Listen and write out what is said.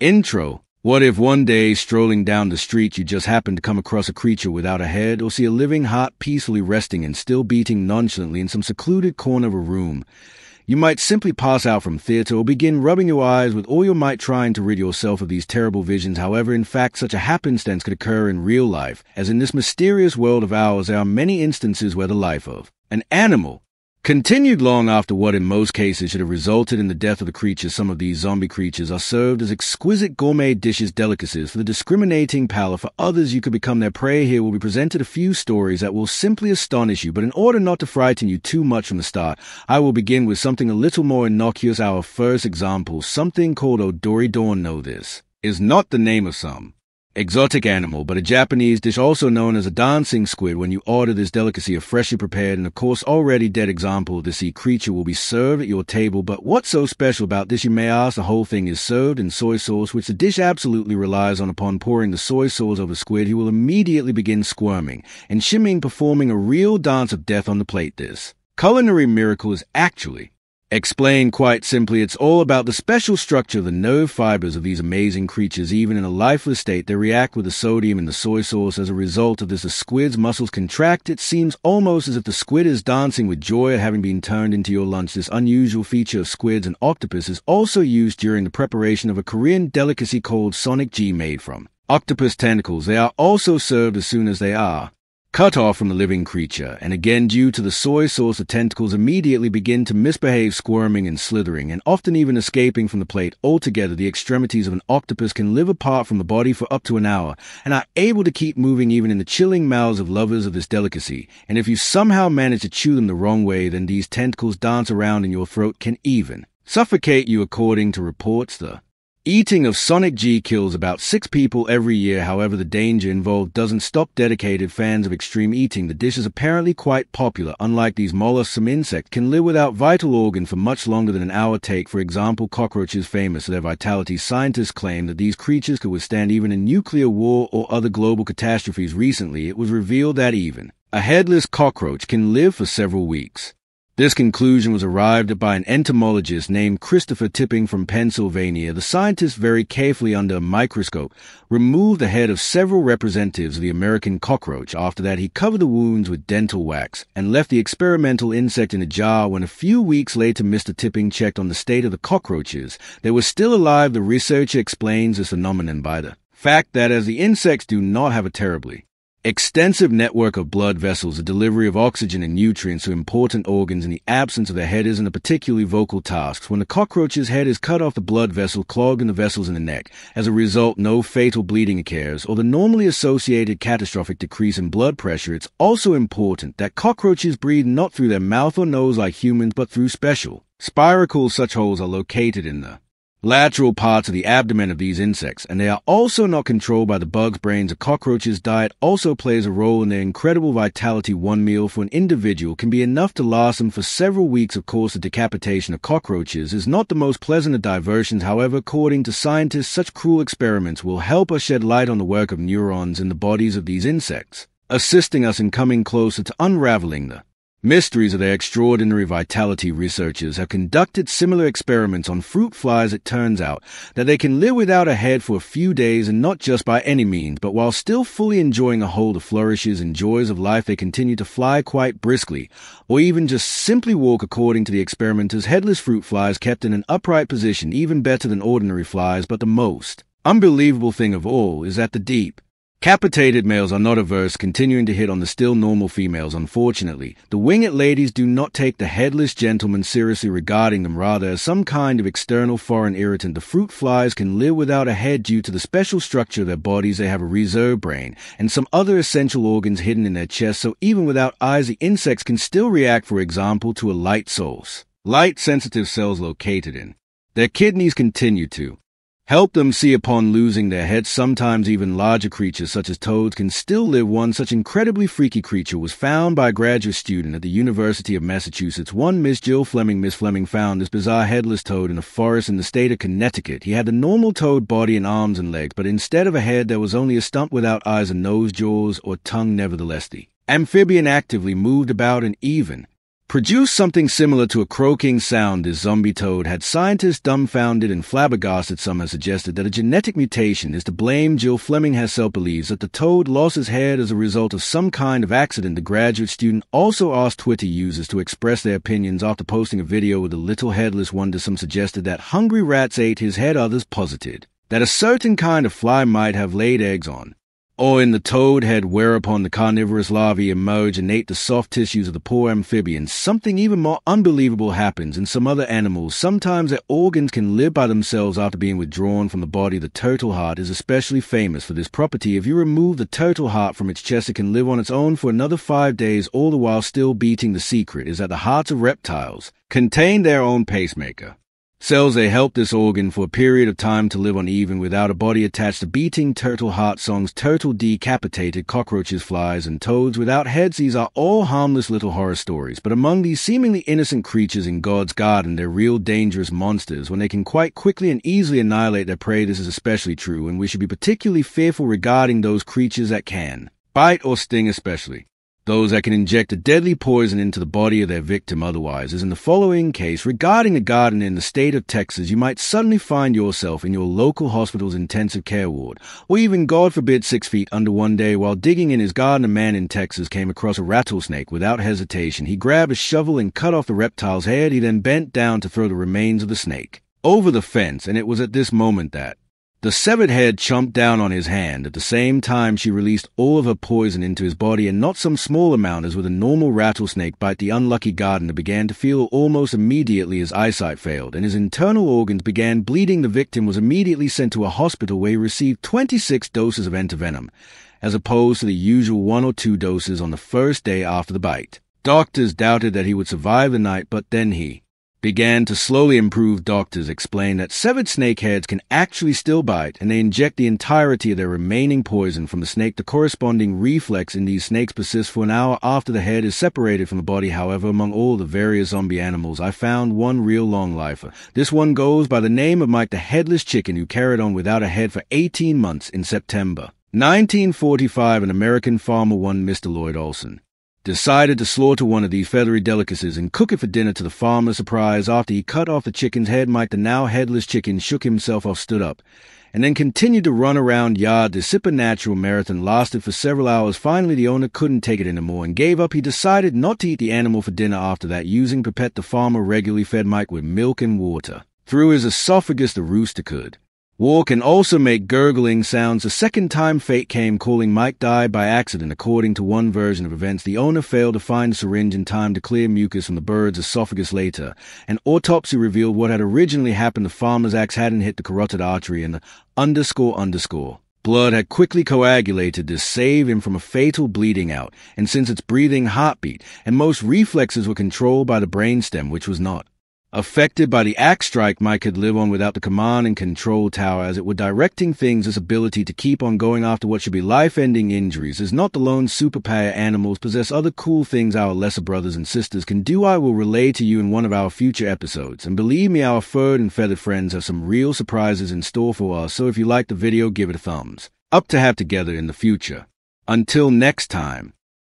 Intro. What if one day, strolling down the street, you just happen to come across a creature without a head, or see a living heart peacefully resting and still beating nonchalantly in some secluded corner of a room? You might simply pass out from theatre or begin rubbing your eyes with all your might trying to rid yourself of these terrible visions. However, in fact, such a happenstance could occur in real life, as in this mysterious world of ours there are many instances where the life of an animal Continued long after what in most cases should have resulted in the death of the creature, some of these zombie creatures are served as exquisite gourmet dishes delicacies for the discriminating palate. For others, you could become their prey. Here will be presented a few stories that will simply astonish you, but in order not to frighten you too much from the start, I will begin with something a little more innocuous. Our first example, something called Odori Don know this, is not the name of some exotic animal, but a Japanese dish also known as a dancing squid. When you order this delicacy, a freshly prepared and of course already dead example of the sea creature will be served at your table. But what's so special about this, you may ask? The whole thing is served in soy sauce, which the dish absolutely relies on. Upon pouring the soy sauce over squid, he will immediately begin squirming and shimming, performing a real dance of death on the plate. This culinary miracle is actually Explained quite simply, it's all about the special structure of the nerve fibers of these amazing creatures. Even in a lifeless state, they react with the sodium in the soy sauce. As a result of this, the squid's muscles contract. It seems almost as if the squid is dancing with joy at having been turned into your lunch. This unusual feature of squids and octopus is also used during the preparation of a Korean delicacy called Sannakji made from octopus tentacles. They are also served as soon as they are cut off from the living creature, and again due to the soy sauce the tentacles immediately begin to misbehave squirming and slithering, and often even escaping from the plate altogether. The extremities of an octopus can live apart from the body for up to an hour, and are able to keep moving even in the chilling mouths of lovers of this delicacy. And if you somehow manage to chew them the wrong way, then these tentacles dance around in your throat can even suffocate you according to reports. The Eating of Sannakji kills about six people every year. However, the danger involved doesn't stop dedicated fans of extreme eating. The dish is apparently quite popular. Unlike these mollusks, some insects can live without vital organ for much longer than an hour take. For example, cockroaches famous for their vitality. Scientists claim that these creatures could withstand even a nuclear war or other global catastrophes. Recently, it was revealed that even a headless cockroach can live for several weeks. This conclusion was arrived at by an entomologist named Christopher Tipping from Pennsylvania. The scientist very carefully under a microscope removed the head of several representatives of the American cockroach. After that, he covered the wounds with dental wax and left the experimental insect in a jar. When a few weeks later Mr. Tipping checked on the state of the cockroaches, they were still alive. The researcher explains this phenomenon by the fact that as the insects do not have a terribly Extensive network of blood vessels, the delivery of oxygen and nutrients to important organs in the absence of the head isn't a particularly vocal task. When the cockroach's head is cut off the blood vessel, clogging the vessels in the neck. As a result, no fatal bleeding occurs or the normally associated catastrophic decrease in blood pressure. It's also important that cockroaches breathe not through their mouth or nose like humans, but through special spiracles. Such holes are located in the lateral parts of the abdomen of these insects, and they are also not controlled by the bug's brains. A cockroach's diet also plays a role in their incredible vitality. One meal for an individual can be enough to last them for several weeks. Of course, the decapitation of cockroaches is not the most pleasant of diversions. However, according to scientists, such cruel experiments will help us shed light on the work of neurons in the bodies of these insects, assisting us in coming closer to unraveling the Mysteries of their extraordinary vitality researchers have conducted similar experiments on fruit flies. It turns out that they can live without a head for a few days and not just by any means, but while still fully enjoying a whole the flourishes and joys of life, they continue to fly quite briskly, or even just simply walk according to the experimenters. Headless fruit flies kept in an upright position, even better than ordinary flies, but the most unbelievable thing of all is that the deep, Capitated males are not averse, continuing to hit on the still normal females. Unfortunately, the winged ladies do not take the headless gentlemen seriously regarding them, rather as some kind of external foreign irritant. The fruit flies can live without a head due to the special structure of their bodies. They have a reserve brain and some other essential organs hidden in their chest, so even without eyes, the insects can still react, for example, to a light source. Light sensitive cells located in. Their kidneys continue to Help them see upon losing their heads. Sometimes even larger creatures such as toads can still live. One such incredibly freaky creature was found by a graduate student at the University of Massachusetts. One Miss Jill Fleming. Miss Fleming found this bizarre headless toad in a forest in the state of Connecticut. He had the normal toad body and arms and legs, but instead of a head, there was only a stump without eyes and nose, jaws, or tongue. Nevertheless, the amphibian actively moved about and even produced something similar to a croaking sound, this zombie toad had scientists dumbfounded and flabbergasted. Some have suggested that a genetic mutation is to blame. Jill Fleming herself believes that the toad lost his head as a result of some kind of accident. The graduate student also asked Twitter users to express their opinions after posting a video with a little headless wonder. Some suggested that hungry rats ate his head, others posited that a certain kind of fly might have laid eggs on or in the toad head, whereupon the carnivorous larvae emerge and ate the soft tissues of the poor amphibians. Something even more unbelievable happens in some other animals. Sometimes their organs can live by themselves after being withdrawn from the body. The turtle heart is especially famous for this property. If you remove the turtle heart from its chest, it can live on its own for another five days, all the while still beating. The secret is that the hearts of reptiles contain their own pacemaker. Cells they help this organ for a period of time to live uneven without a body attached to beating turtle heart songs, turtle decapitated, cockroaches, flies, and toads without heads. These are all harmless little horror stories, but among these seemingly innocent creatures in God's garden, they're real dangerous monsters when they can quite quickly and easily annihilate their prey. This is especially true, and we should be particularly fearful regarding those creatures that can bite or sting especially those that can inject a deadly poison into the body of their victim otherwise, as in the following case regarding a garden in the state of Texas, you might suddenly find yourself in your local hospital's intensive care ward, or even, God forbid, six feet under one day while digging in his garden. A man in Texas came across a rattlesnake without hesitation. He grabbed a shovel and cut off the reptile's head. He then bent down to throw the remains of the snake over the fence, and it was at this moment that the severed head chomped down on his hand. At the same time, she released all of her poison into his body, and not some small amount as with a normal rattlesnake bite. The unlucky gardener began to feel almost immediately his eyesight failed, and his internal organs began bleeding. The victim was immediately sent to a hospital where he received 26 doses of antivenom, as opposed to the usual one or two doses on the first day after the bite. Doctors doubted that he would survive the night, but then he began to slowly improve doctors explain that severed snake heads can actually still bite and they inject the entirety of their remaining poison from the snake. The corresponding reflex in these snakes persists for an hour after the head is separated from the body. However, among all the various zombie animals, I found one real long lifer. This one goes by the name of Mike the Headless Chicken who carried on without a head for 18 months in September. 1945, an American farmer won Mr. Lloyd Olsen decided to slaughter one of these feathery delicacies and cook it for dinner to the farmer's surprise. After he cut off the chicken's head, Mike, the now headless chicken, shook himself off, stood up, and then continued to run around yard. The supernatural marathon lasted for several hours. Finally, the owner couldn't take it anymore and gave up. He decided not to eat the animal for dinner after that, using Pipette the farmer regularly fed Mike with milk and water. Through his esophagus, the rooster could. War can also make gurgling sounds. The second time fate came, calling Mike died by accident. According to one version of events, the owner failed to find a syringe in time to clear mucus from the bird's esophagus later. An autopsy revealed what had originally happened. The farmer's axe hadn't hit the carotid artery and the underscore underscore. Blood had quickly coagulated to save him from a fatal bleeding out, and since its breathing heartbeat, and most reflexes were controlled by the brainstem, which was not. Affected by the axe strike, Mike could live on without the command and control tower, as it were directing things. His ability to keep on going after what should be life-ending injuries is not the lone superpower animals possess other cool things our lesser brothers and sisters can do. I will relay to you in one of our future episodes, and believe me, our furred and feathered friends have some real surprises in store for us. So if you like the video, give it a thumbs up to have together in the future. Until next time.